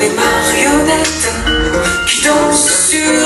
des marionnettes qui dansent sur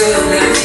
Qui